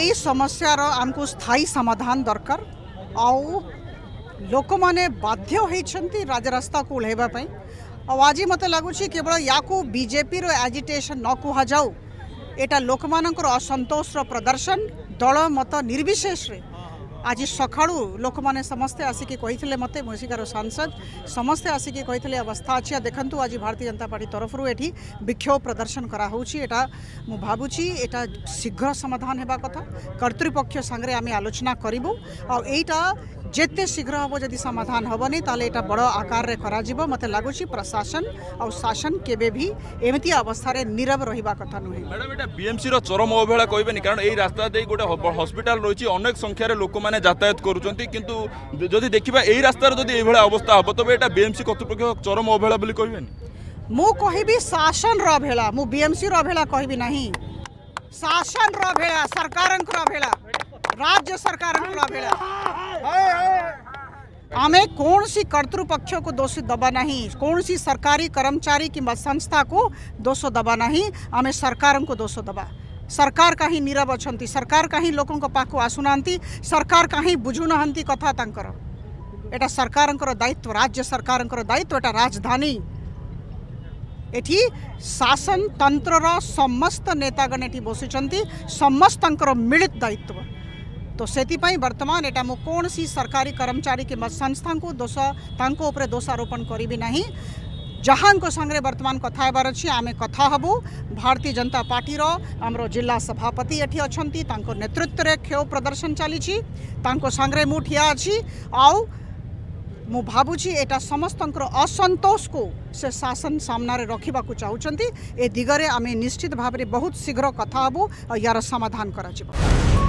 এই সমস্যার আমি স্থায়ী সমাধান দরকার আউ ଲୋକମାନେ ବାଧ୍ୟ ହୋଇଛନ୍ତି ରାଜରାସ୍ତାକୁ ଓହ୍ଲାଇବା ପାଇଁ ଆଉ ଆଜି ମୋତେ ଲାଗୁଛି କେବଳ ୟାକୁ ବିଜେପିର ଆଜିଟେସନ୍ ନ କୁହାଯାଉ ଏଇଟା ଲୋକମାନଙ୍କର ଅସନ୍ତୋଷର ପ୍ରଦର୍ଶନ ଦଳ ମତ ନିର୍ବିଶେଷରେ आज सका लोक मैंने समस्ते आसिकी मते मसीकार सांसद समस्ते आसिक अवस्था अच्छा देखु आज भारतीय जनता पार्टी तरफ एटी विक्षोभ प्रदर्शन कराऊँगी एटा मु भावुची एटा शीघ्र समाधान होगा कथ कर्तृपक्ष आलोचना करूँ आईटा ଯେତେ ଶୀଘ୍ର ହେବ ଯଦି ସମାଧାନ ହେବନି ତାହେଲେ ଏଇଟା ବଡ଼ ଆକାରରେ କରାଯିବ ମୋତେ ଲାଗୁଛି ପ୍ରଶାସନ ଆଉ ଶାସନ କେବେ ବି ଏମିତି ଅବସ୍ଥାରେ ନିରବ ରହିବା କଥା ନୁହେଁ ମ୍ୟାଡ଼ାମ୍ ଏଇଟା ବିଏମ୍ସିର ଚରମ ଅବହେଳା କହିବେନି କାରଣ ଏଇ ରାସ୍ତା ଦେଇ ଗୋଟେ ହସ୍ପିଟାଲ ରହିଛି ଅନେକ ସଂଖ୍ୟାରେ ଲୋକମାନେ ଯାତାୟାତ କରୁଛନ୍ତି କିନ୍ତୁ ଯଦି ଦେଖିବା ଏଇ ରାସ୍ତାରେ ଯଦି ଏଇଭଳିଆ ଅବସ୍ଥା ହେବ ତେବେ ଏଇଟା ବିଏମ୍ସି କର୍ତ୍ତୃପକ୍ଷ ଚରମ ଅବହେଳା ବୋଲି କହିବେନି ମୁଁ କହିବି ଶାସନର ଅବହେଳା ମୁଁ ବିଏମ୍ସିର ଅବହେଳା କହିବି ନାହିଁ ଶାସନର ଅବହେଳା ସରକାରଙ୍କର ଅବହେଳା राज्य सरकार आम कौन सी कर्तृपक्ष को दोषी दबा नहीं कौन सी सरकारी कर्मचारी कि संस्था को दोष दबा नहीं आम सरकार को दोष दबा सरकार कहीं नीरव अच्छा सरकार कहीं लोकों पाखु आसुना सरकार कहीं बुझु ना कथा तर एटा सरकार दायित्व राज्य सरकार दायित्व एटा राजधानी एटी शासन तंत्र समस्त नेतागण ये बसुंच समस्त मिलित दायित्व तो ସେଥିପାଇଁ ବର୍ତ୍ତମାନ ଏଇଟା ମୁଁ କୌଣସି ସରକାରୀ କର୍ମଚାରୀ କିମ୍ବା ସଂସ୍ଥାଙ୍କୁ ଦୋଷ ତାଙ୍କ ଉପରେ ଦୋଷାରୋପଣ କରିବି ନାହିଁ ଯାହାଙ୍କ ସାଙ୍ଗରେ ବର୍ତ୍ତମାନ କଥା ହେବାର ଅଛି ଆମେ କଥା ହେବୁ ଭାରତୀୟ ଜନତା ପାର୍ଟିର ଆମର ଜିଲ୍ଲା ସଭାପତି ଏଠି ଅଛନ୍ତି ତାଙ୍କ ନେତୃତ୍ୱରେ କ୍ଷୋଭ ପ୍ରଦର୍ଶନ ଚାଲିଛି ତାଙ୍କ ସାଙ୍ଗରେ ମୁଁ ଠିଆ ଅଛି ଆଉ ମୁଁ ଭାବୁଛି ଏଇଟା ସମସ୍ତଙ୍କର ଅସନ୍ତୋଷକୁ ସେ ଶାସନ ସାମ୍ନାରେ ରଖିବାକୁ ଚାହୁଁଛନ୍ତି ଏ ଦିଗରେ ଆମେ ନିଶ୍ଚିତ ଭାବରେ ବହୁତ ଶୀଘ୍ର କଥା ହେବୁ ଆଉ ୟାର ସମାଧାନ କରାଯିବ